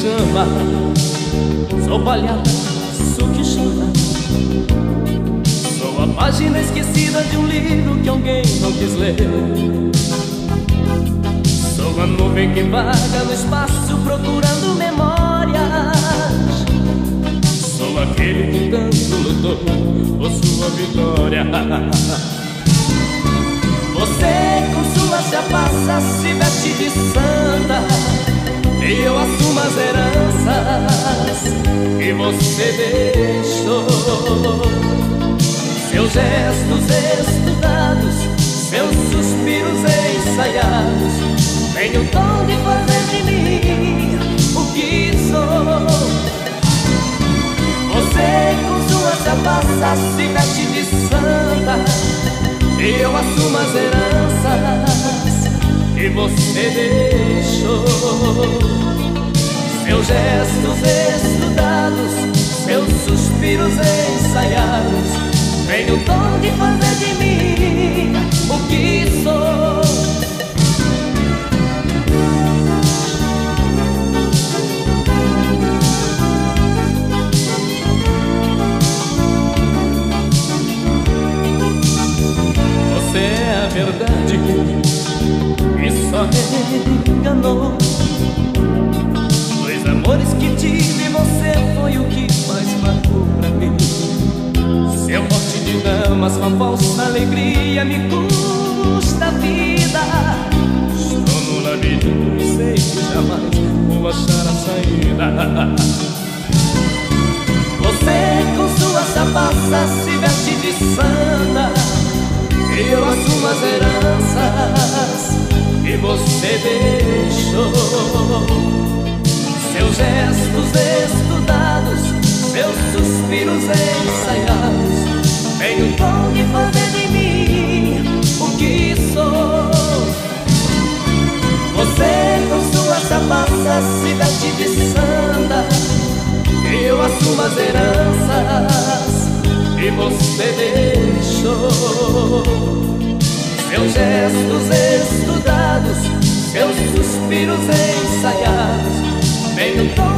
chama. Sou palhaço que chama. Sou a página esquecida de um livro que alguém não quis ler. Sou a nuvem que vaga no espaço procurando memórias. Sou aquele que tanto lutou por sua vitória. Você com sua passa se veste de santa E eu assumo as heranças que você deixou. Seus gestos estudados, seus suspiros ensaiados Tem o tom de fazer de mim o que sou. Você com sua passa se veste de santa e eu assumo as heranças você deixou. Seus gestos estudados, seus suspiros ensaiados Vem o tom de fazer de mim o que sou. Verdade e só me enganou. Dois amores que tive, você foi o que mais marcou pra mim. Seu morte de damas com falsa alegria me custa a vida. Estou no labirinto e sei que jamais vou achar a saída. Você com sua sapaça se veste de santa eu assumo as heranças deixou. Seus gestos estudados, seus suspiros ensaiados, tem o tom de fazer de mim o que sou. Você com suas sapatas se veste de santa, eu as heranças que você deixou. Seus gestos estudados, seus suspiros ensaiados.